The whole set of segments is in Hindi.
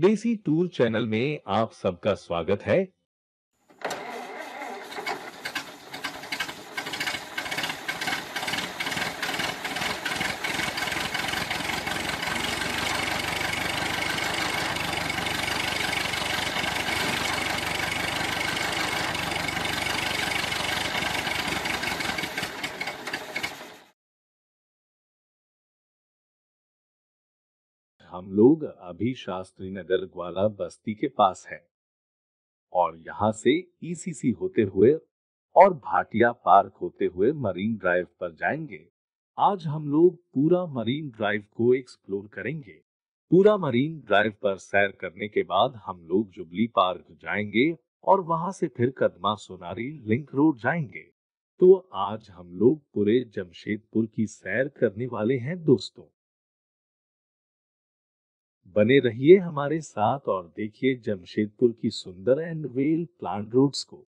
देसी टूर चैनल में आप सबका स्वागत है। लोग अभी शास्त्री नगर ग्वाला बस्ती के पास है। और यहाँ से ईसीसी होते हुए और भाटिया पार्क होते हुए मरीन ड्राइव पर जाएँगे। आज हम लोग पूरा मरीन ड्राइव को एक्सप्लोर करेंगे। पूरा मरीन ड्राइव पर सैर करने के बाद हम लोग जुबली पार्क जाएँगे और वहाँ से फिर कदमा सोनारी लिंक रोड जाएँगे। तो आज हम लोग पूरे जमशेदपुर की सैर करने वाले हैं दोस्तों। बने रहिए हमारे साथ और देखिए जमशेदपुर की सुंदर एंड वेल प्लांट रूट्स को।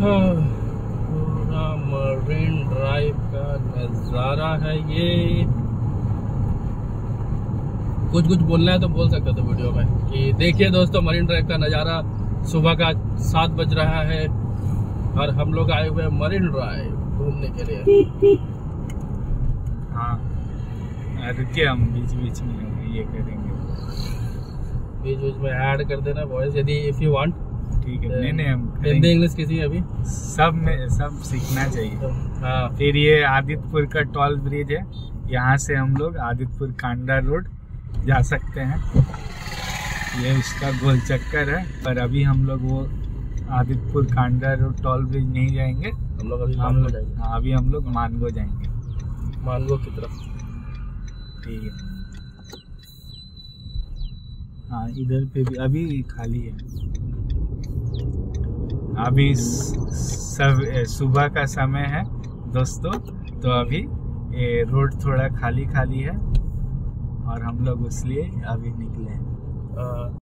पूरा मरीन ड्राइव का नज़ारा है ये। कुछ कुछ बोलना है तो बोल सकते थे वीडियो में। कि देखिए दोस्तों मरीन ड्राइव का नज़ारा सुबह का सात बज रहा है और हम लोग आए हुए हैं मरीन ड्राइव घूमने के लिए। हाँ रुकिए हम बीच बीच में ये करेंगे। बीच बीच में ऐड कर देना वॉइस यदि इफ़ यू वांट ठीक है नहीं नहीं हम हिंदी। इंग्लिश किसी अभी? सब में सब सीखना चाहिए। हाँ फिर ये आदित्यपुर का टोल ब्रिज है। यहाँ से हम लोग आदित्यपुर कांडा रोड जा सकते हैं। ये उसका गोल चक्कर है पर अभी हम लोग वो Adityapur Kanda road toll bridge नहीं जाएँगे। हम लोग अभी हम लोग जाएँगे। हाँ, अभी हम लोग मानगो जाएँगे। मानगो की तरफ़। ठीक है। हाँ इधर पे भी अभी खाली है। अभी सब सुबह का समय है दोस्तों तो अभी ये रोड थोड़ा खाली खाली है और हम लोग इसलिए अभी निकले हैं।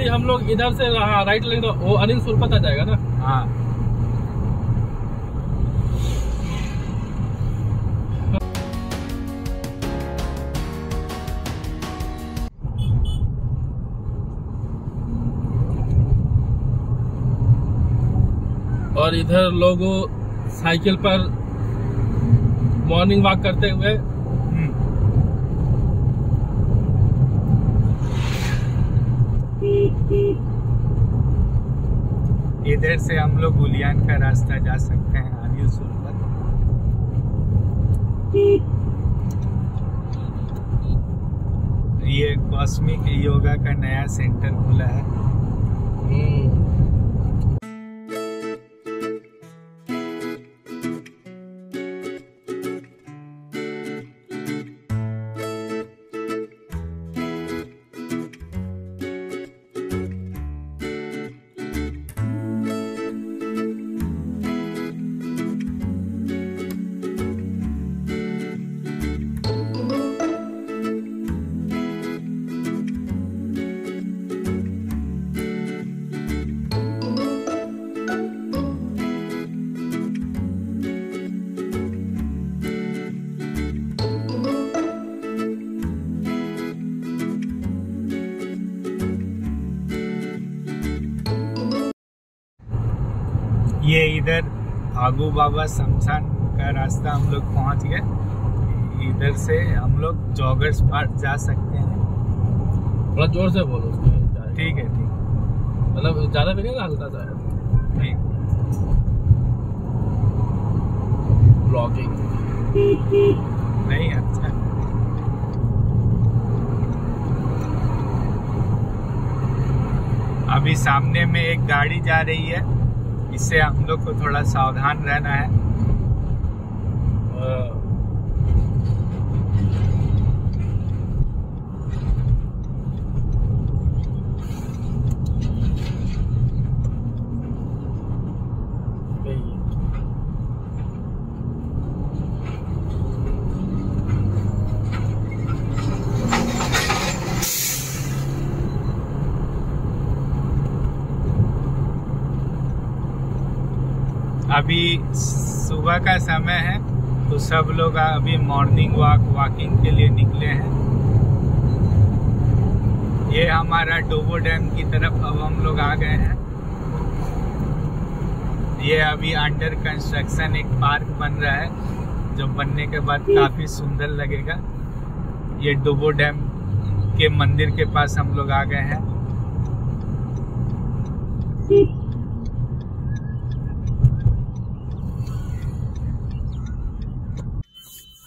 अभी हम लोग इधर से हाँ, राइट लेंगे तो वो अनिल सुरपत आ जाएगा ना? हाँ। और इधर लोग साइकिल पर मॉर्निंग वॉक करते हुए इधर से हम लोग उलियान का रास्ता जा सकते हैं, आलियो पर ये कॉस्मिक योगा का नया सेंटर खुला है। इधर भागू बाबा शमशान का रास्ता हम लोग पहुँच गए। इधर से हम लोग जॉगर्स पार्क जा सकते हैं। थोड़ा ज़ोर से बोलो ठीक है ठीक। मतलब ज़्यादा भी नहीं हल्का सा? ठीक ब्लॉगिंग नहीं अच्छा। अभी सामने में एक गाड़ी जा रही है। इससे हम लोग को थोड़ा सावधान रहना है। अभी सुबह का समय है तो सब लोग अभी मॉर्निंग वॉक वॉकिंग के लिए निकले हैं। ये हमारा डोबो डैम की तरफ़ अब हम लोग आ गए हैं। ये अभी अंडर कंस्ट्रक्शन एक पार्क बन रहा है, जो बनने के बाद काफ़ी सुंदर लगेगा। ये डोबो डैम के मंदिर के पास हम लोग आ गए हैं।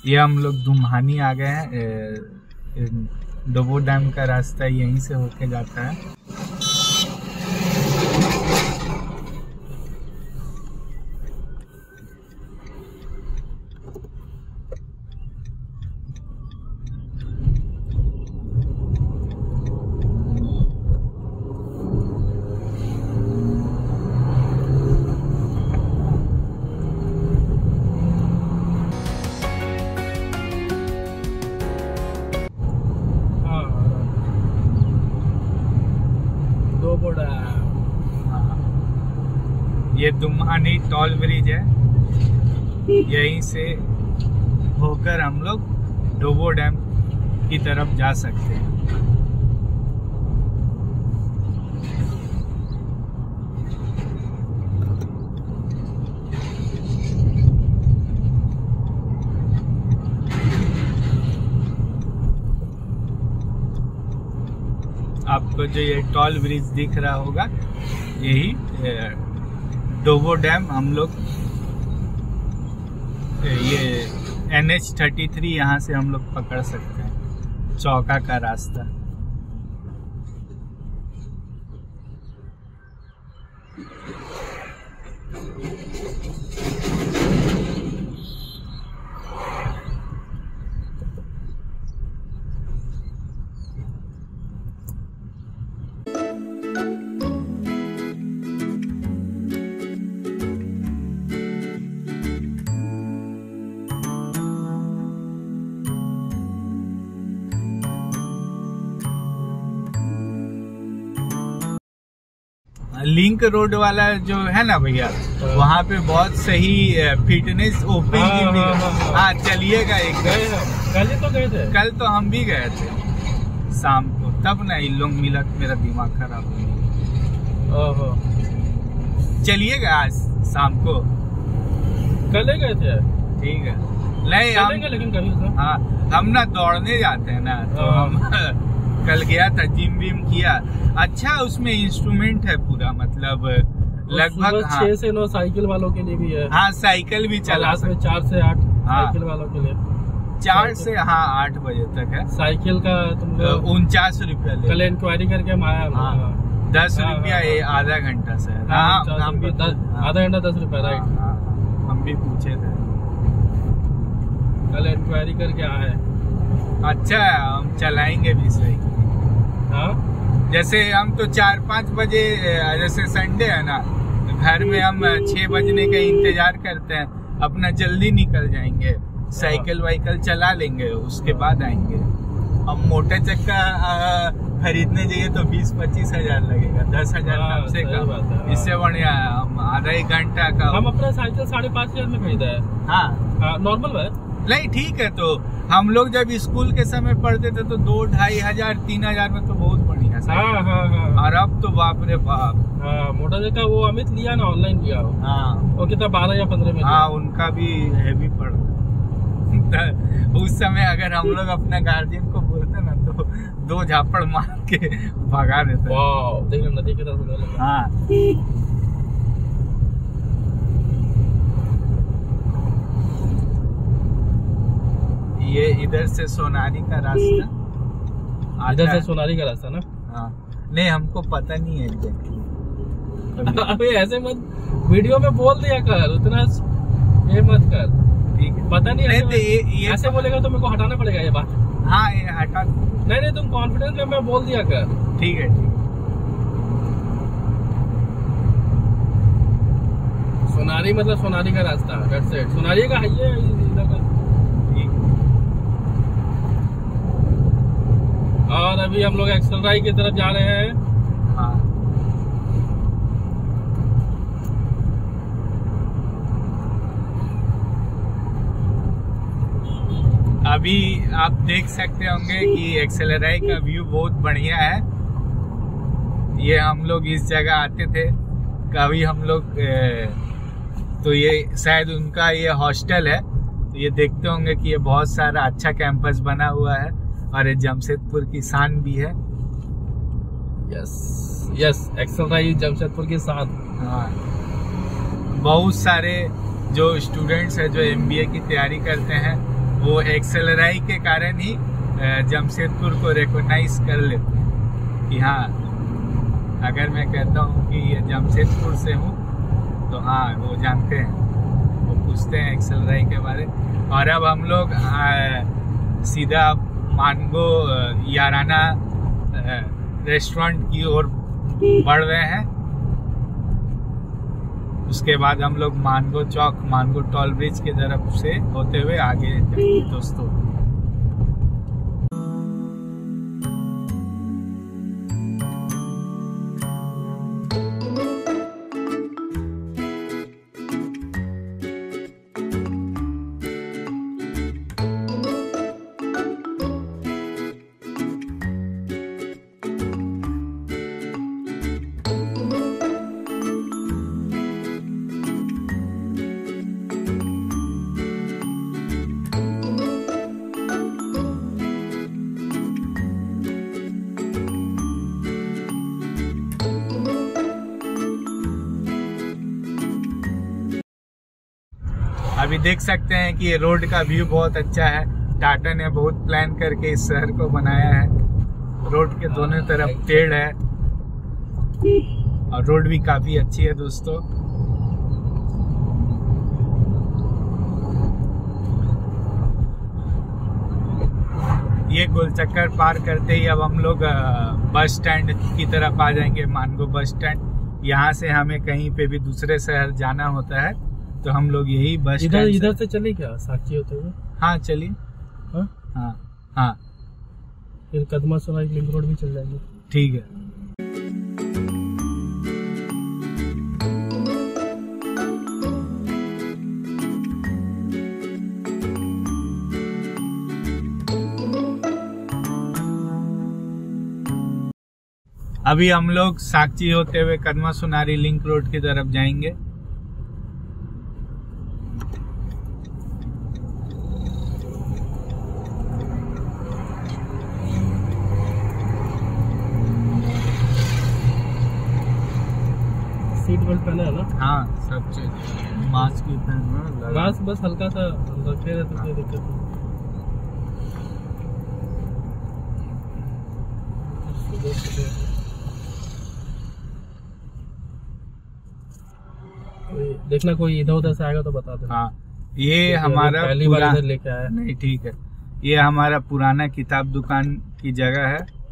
ये हम लोग दुम्हानी आ गए हैं। डोबो डैम का रास्ता यहीं से होके जाता हाँ। ये दुम्हानी टॉल ब्रिज है। यहीं से होकर हम लोग डोबो डैम की तरफ़ जा सकते हैं। आपको जो ये टॉल ब्रिज दिख रहा होगा, यही डोबो डैम, हम लोग, ये एन एच थर्टी थ्री यहाँ से हम लोग पकड़ सकते हैं। चौका का रास्ता। लिंक रोड वाला जो है ना भैया वहाँ पे बहुत सही फिटनेस ओपन हाँ, हाँ, हाँ, हाँ। हाँ। चलिएगा एक गए कल तो गए थे। कल तो हम भी गए थे। शाम को तब ना इन लोग मिला मेरा दिमाग खराब हो गया। ओहो। चलिएगा आज शाम को। कल गए थे? ठीक है। नहीं हम लेकिन कभी तो। हाँ हम ना दौड़ने जाते हैं ना तो हाँ। हम कल गया था जिम विम किया। अच्छा उसमें इंस्ट्रूमेंट है पूरा मतलब लगभग हाँ, छह से नौ साइकिल वालों के लिए भी है। हाँ साइकिल भी चला में सकते। चार से आठ हाँ। साइकिल वालों के लिए। चार से हाँ आठ बजे तक है। साइकिल का तुम लोग उनचास रूपया कल इंक्वायरी करके हम आया। हाँ। दस हाँ, रुपया हाँ, ये हाँ। आधा घंटा से। है। हाँ, हाँ, हाँ, आधा घंटा दस रुपए राइट हाँ, हाँ, हम भी पूछे थे। कल इंक्वायरी करके आए। अच्छा है हम चलाएँगे भी सही। हाँ? जैसे हम तो चार पाँच बजे जैसे संडे है ना तो घर में हम छह बजने का इंतज़ार करते हैं। अपना जल्दी निकल जाएँगे साइकिल वाइकल चला लेंगे उसके बाद आएँगे। अब मोटर चक्का खरीदने जाइए तो बीस पच्चीस हज़ार लगेगा दस हज़ार हाँ, कम से कम। हाँ। इससे बढ़िया हम आधा एक घंटा का हम अपना साइकिल साढ़े पाँच हज़ार में खरीदा है। हाँ। हाँ नॉर्मल है। नहीं ठीक है तो। हम लोग जब स्कूल के समय पढ़ते थे तो दो ढाई हज़ार तीन हज़ार में तो बहुत बढ़िया हाँ हाँ हाँ। और अब तो बाप रे बाप। हाँ मोटरसाइकिल वो अमित लिया ना ऑनलाइन लिया हाँ। वो कितना बारह या पंद्रह में हाँ उनका भी हैवी पड़ उस समय अगर हम लोग अपना गार्जियन को बोलते ना तो दो झापड़ मार के भगा देते। वाह नदी के तरफ़ हाँ। ये इधर से सोनारी का रास्ता। इधर से सोनारी का रास्ता ना? हाँ। नहीं हमको पता नहीं है एग्जैक्टली अबे ऐसे मत वीडियो में बोल दिया कर उतना ये मत कर। ठीक है। पता नहीं नहीं ऐसे, तो ये ये ऐसे बोलेगा तो मेरे को हटाना पड़ेगा ये बात। हाँ ये हटा नहीं नहीं तुम कॉन्फिडेंस में मैं बोल दिया कर। ठीक है ठीक। सोनारी मतलब सोनारी का रास्ता सोनारी का हाईवे है इधर का ठीक और अभी हम लोग एक्सलराई की तरफ़ जा रहे हैं। हाँ। अभी आप देख सकते होंगे कि एक्सेलराई का व्यू बहुत बढ़िया है। ये हम लोग इस जगह आते थे। कभी हम लोग तो ये शायद उनका ये हॉस्टल है। तो ये देखते होंगे कि ये बहुत सारा अच्छा कैंपस बना हुआ है। और ये जमशेदपुर की शान भी है। यस यस एक्सलराई जमशेदपुर के साथ हाँ। बहुत सारे जो स्टूडेंट्स हैं जो एमबीए की तैयारी करते हैं वो एक्सेलराई के कारण ही जमशेदपुर को रिकॉग्नाइज कर लेते हैं कि हाँ अगर मैं कहता हूँ कि ये जमशेदपुर से हूँ तो हाँ वो जानते हैं। वो पूछते हैं एक्सेलराई के बारे। और अब हम लोग सीधा मानगो याराना रेस्टोरेंट की ओर बढ़ रहे हैं। उसके बाद हम लोग मानगो चौक, मानगो टोल ब्रिज की तरफ़ से होते हुए आगे दोस्तों। देख सकते हैं कि ये रोड का व्यू बहुत अच्छा है। टाटा ने बहुत प्लान करके इस शहर को बनाया है। रोड के दोनों तरफ़ पेड़ है। और रोड भी काफ़ी अच्छी है दोस्तों। ये गोलचक्कर पार करते ही अब हम लोग बस स्टैंड की तरफ़ आ जाएँगे। मानगो बस स्टैंड यहाँ से हमें कहीं पे भी दूसरे शहर जाना होता है। तो हम लोग यही बस इधर इधर से चले क्या? साक्षी होते हुए? हाँ चलिए। हाँ? हाँ हाँ। फिर कदमा सोनारी लिंक रोड भी चल जाएँगे। ठीक है। अभी हम लोग साक्षी होते हुए कदमा सुनारी लिंक रोड की तरफ़ जाएँगे सीट बेल्ट पहना है ना हाँ सब चीज़। मास्क पहनना लगा- बस बस हल्का सा रखे रहे तो कोई दिक्कत नहीं। देखना कोई इधर उधर से आएगा तो बता देना। हाँ ये अभी हमारा पहली बार इधर लेके आया नहीं ठीक है। ये हमारा पुराना किताब दुकान की जगह है।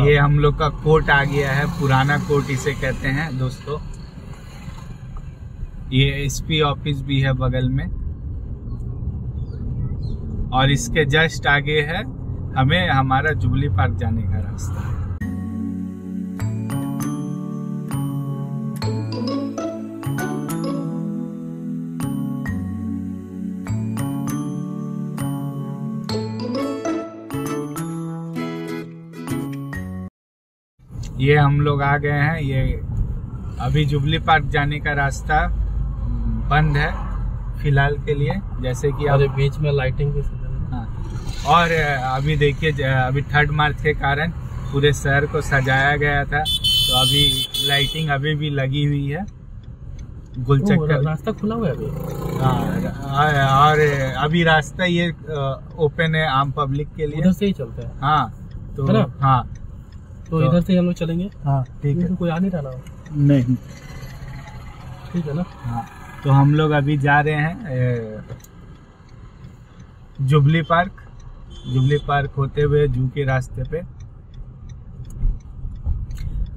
हाँ। ये हम लोग का कोर्ट आ गया है, पुराना कोर्ट इसे कहते हैं, दोस्तों। ये एसपी ऑफ़िस भी है बगल में। और इसके जस्ट आगे है, हमें हमारा जुबली पार्क जाने का रास्ता। ये हम लोग आ गए हैं ये अभी जुबली पार्क जाने का रास्ता बंद है फ़िलहाल के लिए जैसे कि ये बीच में लाइटिंग भी हाँ। और अभी देखिए अभी थर्ड मार्च के कारण पूरे शहर को सजाया गया था तो अभी लाइटिंग अभी भी लगी हुई है गुलचक्कर रास्ता खुला हुआ है अभी? हाँ, और अभी रास्ता ये ओपन है आम पब्लिक के लिए। उधर से ही चलते हैं। हाँ तो हाँ। तो तो- इधर से हम लोग चलेंगे। हाँ ठीक है। कोई आ नहीं रहा नहीं। ठीक है ना? हाँ तो हम लोग अभी जा रहे हैं जुबली पार्क। जुबली पार्क होते हुए जू के रास्ते पे।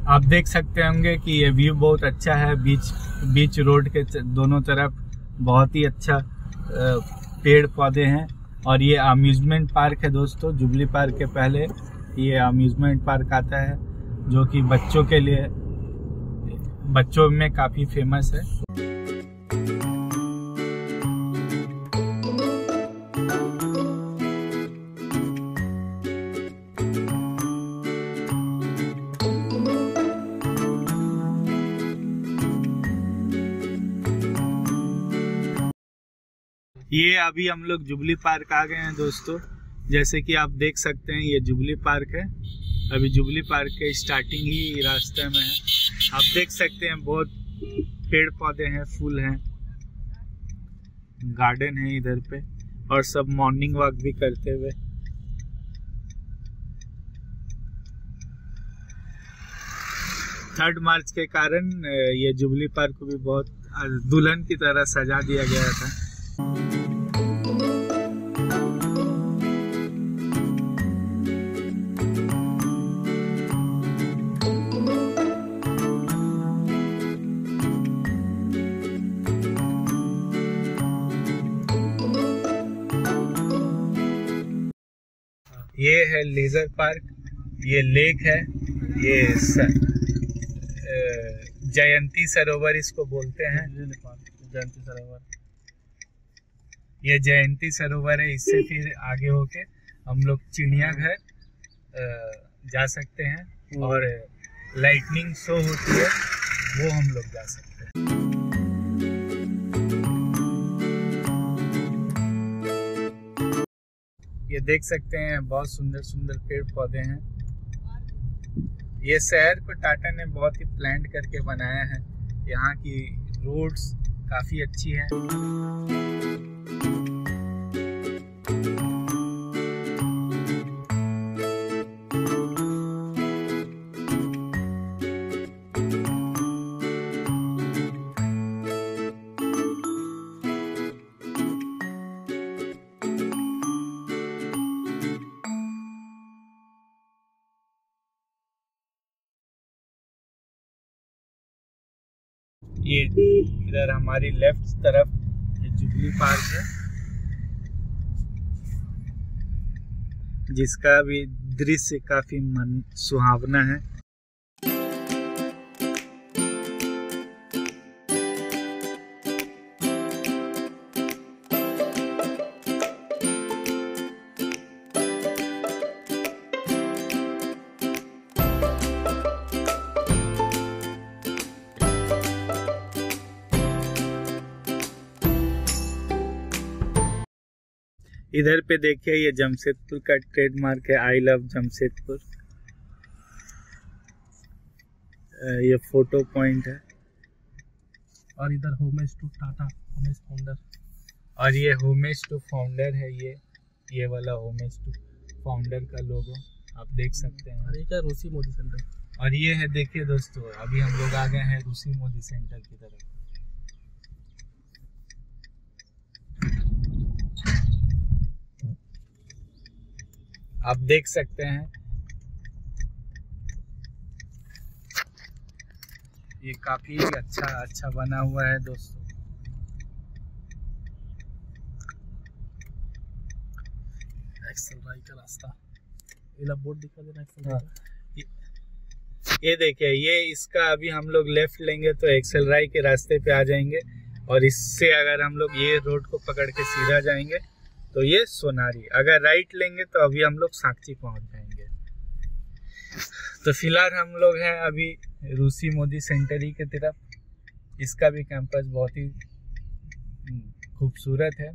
आप देख सकते होंगे कि ये व्यू बहुत अच्छा है। बीच बीच रोड के दोनों तरफ़ बहुत ही अच्छा पेड़ पौधे हैं। और ये अम्यूजमेंट पार्क है दोस्तों जुबली पार्क के पहले। ये अम्यूजमेंट पार्क आता है, जो कि बच्चों के लिए, बच्चों में काफ़ी फ़ेमस है। ये अभी हम लोग जुबली पार्क आ गए हैं दोस्तों। जैसे कि आप देख सकते हैं, ये जुबली पार्क है। अभी जुबली पार्क के स्टार्टिंग ही रास्ते में है। आप देख सकते हैं, बहुत पेड़ पौधे हैं, फूल हैं, गार्डन है इधर पे, और सब मॉर्निंग वॉक भी करते हुए। थर्ड मार्च के कारण, ये जुबली पार्क को भी बहुत दुल्हन की तरह सजा दिया गया था। है लेजर पार्क। ये लेक है। ये जयंती सरोवर इसको बोलते हैं। जयंती सरोवर ये जयंती सरोवर है, इससे फिर आगे होके हम लोग चिड़ियाघर जा सकते हैं। और लाइटनिंग शो होती है, वो हम लोग जा सकते हैं। ये देख सकते हैं, बहुत सुंदर सुंदर पेड़ पौधे हैं। ये शहर को टाटा ने बहुत ही प्लान करके बनाया है। यहाँ की रोड्स काफ़ी अच्छी है। ये इधर हमारी लेफ़्ट तरफ़ जुबली पार्क है। जिसका भी दृश्य काफ़ी मन सुहावना है। इधर पे देखिए ये जमशेदपुर का ट्रेडमार्क है आई लव जमशेदपुर। ये फ़ोटो पॉइंट है। और इधर homage to Tata homage founder और ये होमेज टू फाउंडर है ये ये वाला होमेज टू फाउंडर का लोगो आप देख सकते हैं। और ये क्या रूसी मोदी सेंटर और ये है देखिए दोस्तों अभी हम लोग आ गए हैं रूसी मोदी सेंटर की तरफ़। आप देख सकते हैं। ये काफ़ी अच्छा अच्छा बना हुआ है दोस्तों। एक्सल का रास्ता। ये बोर्ड दिखा देना हाँ। ये देखिए ये इसका अभी हम लोग लेफ़्ट लेंगे तो एक्सेल राय के रास्ते पे आ जाएँगे। और इससे अगर हम लोग ये रोड को पकड़ के सीधा जाएँगे तो ये सोनारी अगर राइट लेंगे तो अभी हम लोग साक्षी पहुँच जाएँगे। तो फ़िलहाल हम लोग हैं अभी रूसी मोदी सेंटरी की तरफ़। इसका भी कैंपस बहुत ही खूबसूरत है।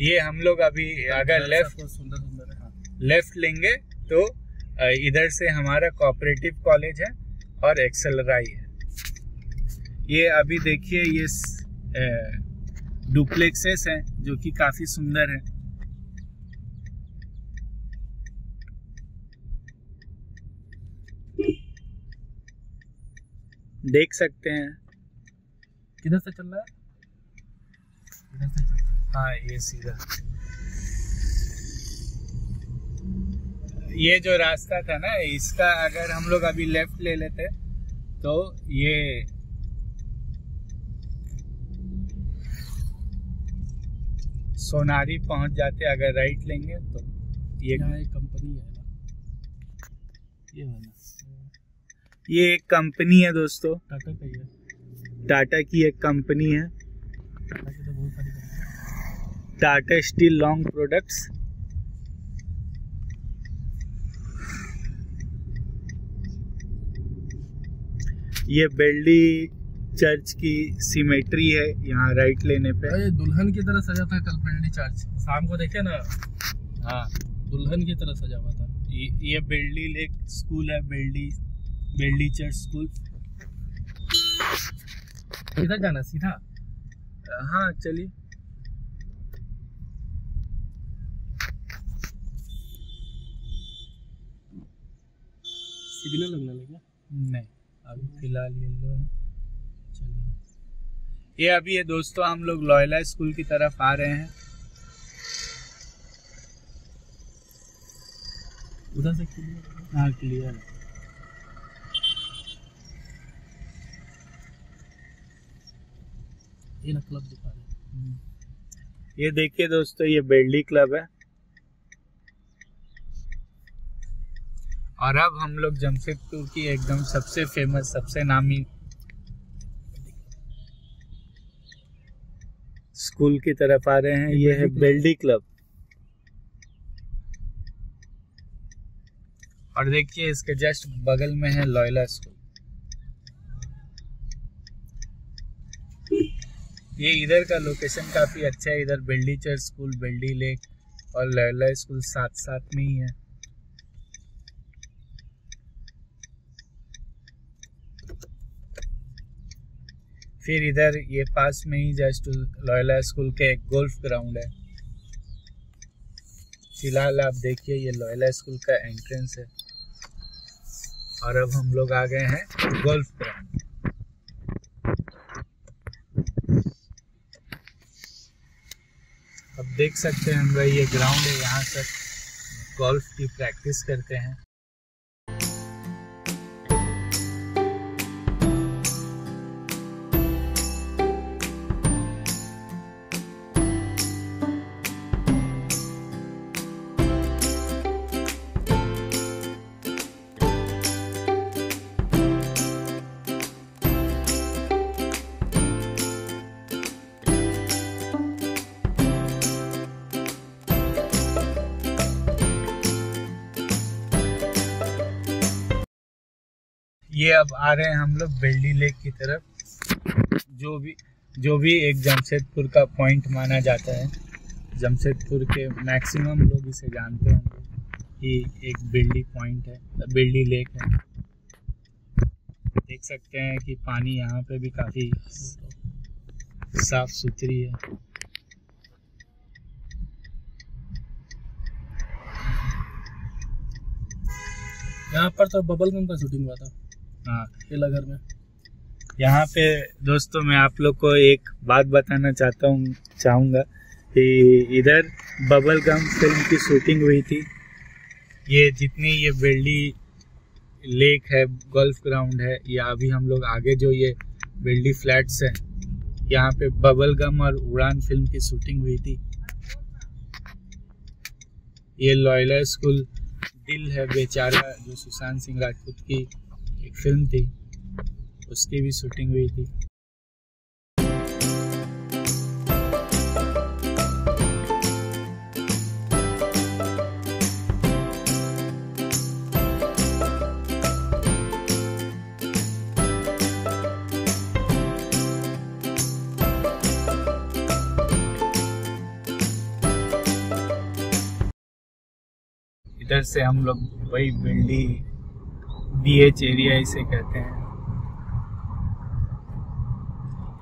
ये हम लोग अभी अगर लेफ़्ट सुंदर सुंदर हाँ। लेफ़्ट लेंगे तो इधर से हमारा कोऑपरेटिव कॉलेज है। और एक्सेल राई है। ये अभी देखिए ये डुप्लेक्सेस हैं जो कि काफ़ी सुंदर है। देख सकते हैं। किधर से चल रहा है इधर से चल रहा है? हाँ ये सीधा। ये जो रास्ता था ना इसका अगर हम लोग अभी लेफ़्ट ले लेते तो ये सोनारी पहुँच जाते अगर राइट लेंगे तो। ये एक कंपनी है ना। ये वाला। ये एक कंपनी है दोस्तों। टाटा का है टाटा की एक कंपनी है। टाटा स्टील लॉन्ग प्रोडक्ट्स ये बेल्डी चर्च की सिमेट्री है यहाँ राइट लेने पे। अरे दुल्हन की तरह सजा था कल बेल्डी चर्च। शाम को देखे ना? हाँ दुल्हन की तरह सजा हुआ था। ये ये बेल्डी लेक स्कूल है बेल्डी बेल्डी चर्च स्कूल। किधर जाना सीधा? हाँ चलिए। सिग्नल लगने लगे? नहीं। अभी फ़िलहाल येलो है। चलिए। ये अभी ये दोस्तों हम लोग लॉयला स्कूल की तरफ़ आ रहे हैं। उधर से क्लियर हाँ? क्लियर है। ये ना क्लब दिखा रहे ये देखिए दोस्तों ये बेल्डी क्लब है। और अब हम लोग जमशेदपुर की एकदम सबसे फ़ेमस सबसे नामी स्कूल की तरफ़ आ रहे हैं। ये है बेल्डी क्लब। और देखिए, इसके जस्ट बगल में है लॉयला स्कूल। ये इधर का लोकेशन काफ़ी अच्छा है। इधर Beldih church school, Beldih lake और लैला स्कूल साथ साथ में ही है। फिर इधर ये पास में ही जस्ट लॉयला स्कूल के एक गोल्फ ग्राउंड है। फ़िलहाल आप देखिए ये लॉयला स्कूल का एंट्रेंस है। और अब हम लोग आ गए हैं गोल्फ ग्राउंड। अब देख सकते हैं हम भाई, ये ग्राउंड है, यहाँ पर गोल्फ की प्रैक्टिस करते हैं। अब आ रहे हैं हम लोग बेल्डी लेक की तरफ़। जो भी जो भी एक जमशेदपुर का पॉइंट माना जाता है। जमशेदपुर के मैक्सिमम लोग इसे जानते होंगे कि एक बेल्डी पॉइंट है, बेल्डी लेक है। देख सकते हैं कि पानी यहाँ पे भी काफ़ी साफ़ सुथरी है। यहाँ पर तो बबल गम का शूटिंग हुआ था। केला घर में। यहाँ पे दोस्तों मैं आप लोग को एक बात बताना चाहता हूँ चाहूँगा कि इधर बबल गम फ़िल्म की शूटिंग हुई थी। ये जितनी ये बेल्डी लेक है गोल्फ ग्राउंड है या अभी हम लोग आगे जो ये बेल्डी फ्लैट्स है यहाँ पे बबल गम और उड़ान फ़िल्म की शूटिंग हुई थी। ये लॉयलर स्कूल दिल है बेचारा जो सुशांत सिंह राजपूत की एक फ़िल्म थी उसकी भी शूटिंग हुई थी। इधर से हम लोग वही बिल्डी बीएच एरिया इसे कहते हैं।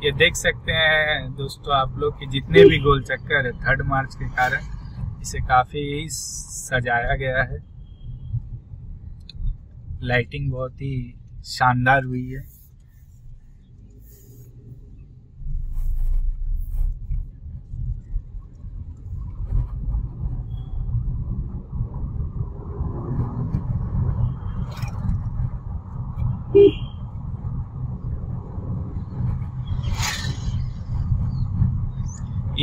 ये देख सकते हैं दोस्तों आप लोग कि जितने भी गोल चक्कर है थर्ड मार्च के कारण इसे काफ़ी सजाया गया है। लाइटिंग बहुत ही शानदार हुई है।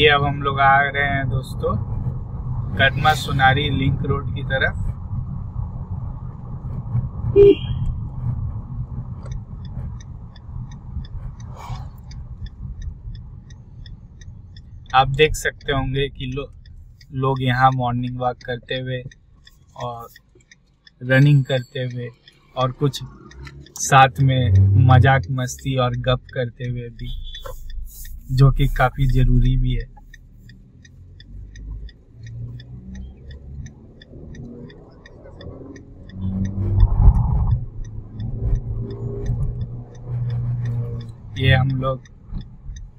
ये अब हम लोग आ रहे हैं दोस्तों कदमा सुनारी लिंक रोड की तरफ़। आप देख सकते होंगे कि लो, लोग यहाँ मॉर्निंग वॉक करते हुए और रनिंग करते हुए और कुछ साथ में मज़ाक मस्ती और गप करते हुए भी। जो कि काफ़ी ज़रूरी भी है। ये हम लोग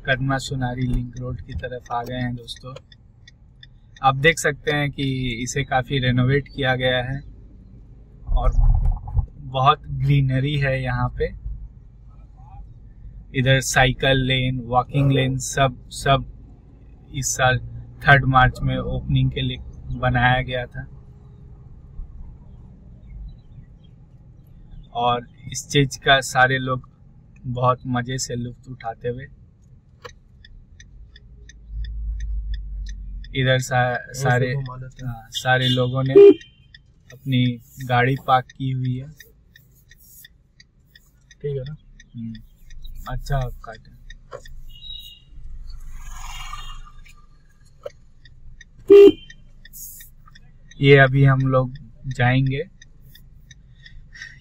कदमा सुनारी लिंक रोड की तरफ़ आ गए हैं दोस्तों। आप देख सकते हैं कि इसे काफ़ी रेनोवेट किया गया है और बहुत ग्रीनरी है यहाँ पे। इधर साइकिल लेन वॉकिंग लेन सब सब इस साल थर्ड मार्च में ओपनिंग के लिए बनाया गया था। और इस चीज़ का सारे लोग बहुत मज़े से लुत्फ उठाते हुए इधर सा, सारे हाँ, सारे लोगों ने अपनी गाड़ी पार्क की हुई है। ठीक है ना? हम्म, अच्छा काटे। ये अभी हम लोग जाएँगे।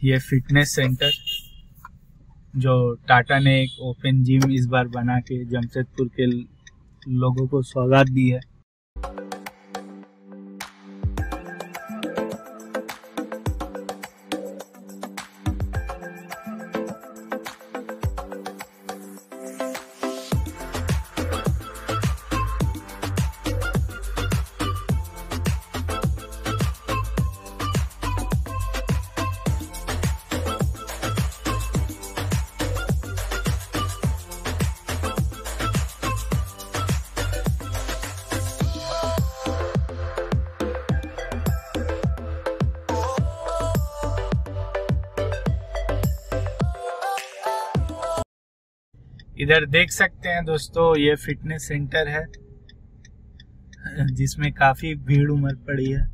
ये फिटनेस सेंटर जो टाटा ने एक ओपन जिम इस बार बना के जमशेदपुर के लोगों को सौगात दी है। इधर देख सकते हैं दोस्तों, ये फिटनेस सेंटर है, जिसमें काफ़ी भीड़ उमड़ पड़ी है।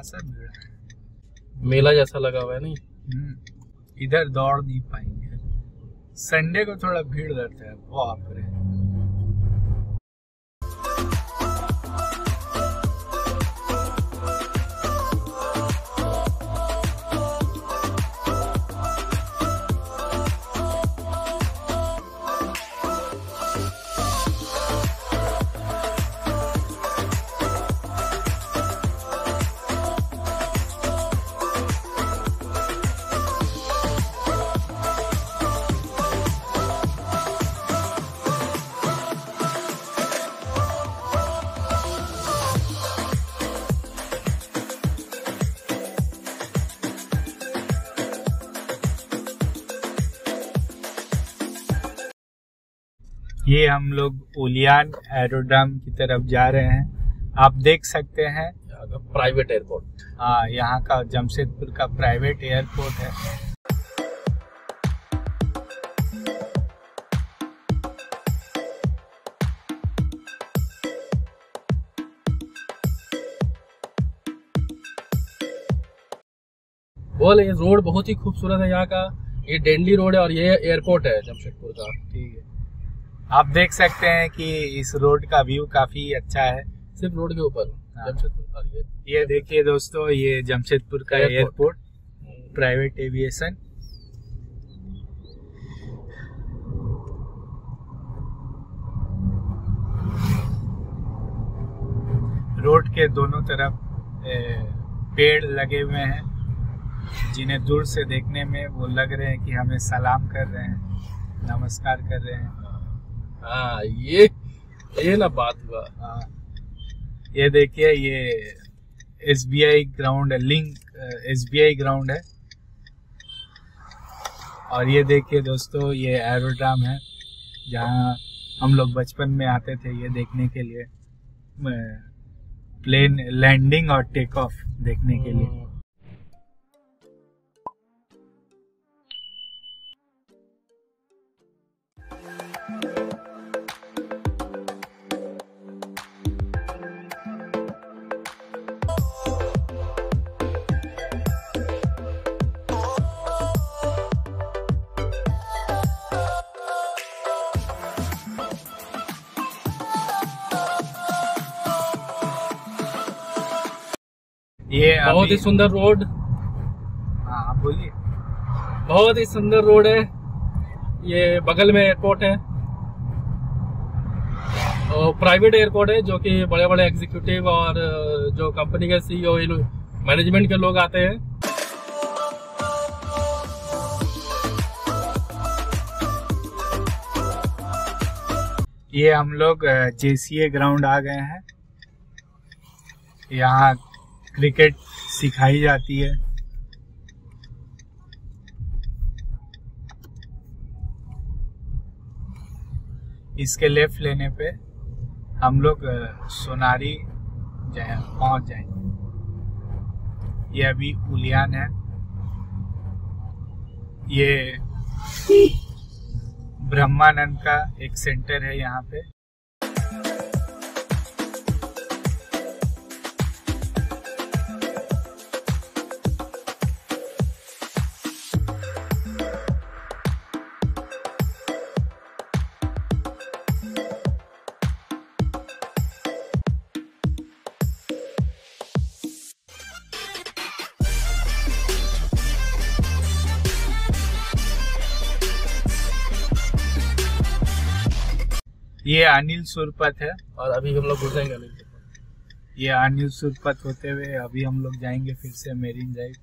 खासा भीड़ है मेला जैसा लगा हुआ है नहीं? हम्म, इधर दौड़ नहीं पाएँगे। संडे को थोड़ा भीड़ रहता है बाप ये हम लोग उलियान एरोड्राम की तरफ़ जा रहे हैं। आप देख सकते हैं। प्राइवेट एयरपोर्ट हाँ यहाँ का जमशेदपुर का प्राइवेट एयरपोर्ट है। बोल ये रोड बहुत ही खूबसूरत है यहाँ का। ये डेंडली रोड है और ये एयरपोर्ट है जमशेदपुर का। ठीक है। आप देख सकते हैं कि इस रोड का व्यू काफ़ी अच्छा है। सिर्फ़ रोड के ऊपर हाँ। जमशेदपुर ये देखिए दोस्तों ये जमशेदपुर का। एयरपोर्ट प्राइवेट एविएशन रोड के दोनों तरफ़ पेड़ लगे हुए हैं। जिन्हें दूर से देखने में वो लग रहे हैं कि हमें सलाम कर रहे हैं नमस्कार कर रहे हैं। हाँ ये ये ना बात हुआ। हाँ। ये देखिए ये एस बी आई ग्राउंड है link S B I ground है। और ये देखिए दोस्तों ये एरोड्राम है जहाँ हम लोग बचपन में आते थे ये देखने के लिए प्लेन लैंडिंग और टेक ऑफ़ देखने के लिए। ये बहुत ही सुंदर रोड। हाँ बोलिए। बहुत ही सुंदर रोड है। ये बगल में एयरपोर्ट है। और प्राइवेट एयरपोर्ट है जो कि बड़े बड़े एग्जीक्यूटिव और जो कंपनी के सीईओ मैनेजमेंट के लोग आते हैं। ये हम लोग जेसीए ग्राउंड आ गए हैं। यहाँ क्रिकेट सिखाई जाती है। इसके लेफ़्ट लेने पे हम लोग सोनारी जाए पहुँच जाएँगे ये अभी उलियान है। ये ब्रह्मानंद का एक सेंटर है यहाँ पे। ये अनिल सुरपत है। और अभी हम लोग घुसेंगे ये अनिल सुरपत होते हुए अभी हम लोग जाएँगे फिर से मेरीन ड्राइव।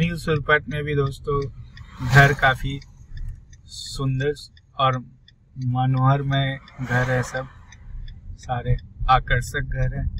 अनिल सुरपट में भी दोस्तों घर काफ़ी सुंदर और मनोहर में घर है सब। सारे आकर्षक घर है।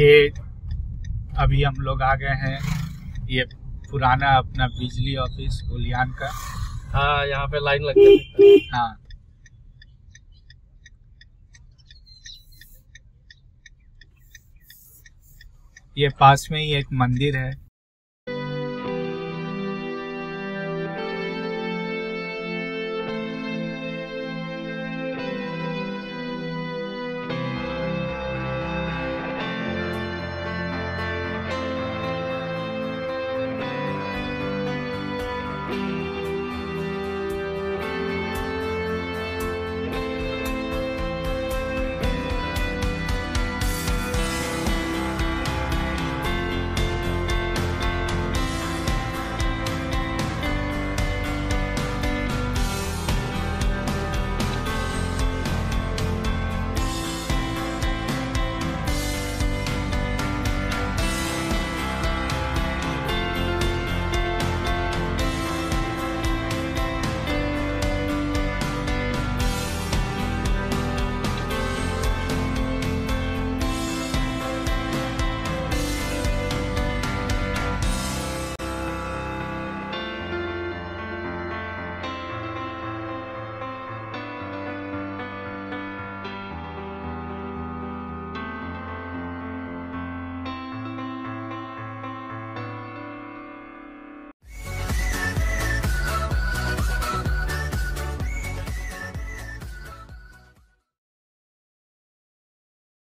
ये अभी हम लोग आ गए हैं ये पुराना अपना बिजली ऑफ़िस उलियान का। हाँ यहाँ पे लाइन लग गई हाँ। ये पास में ही एक मंदिर है।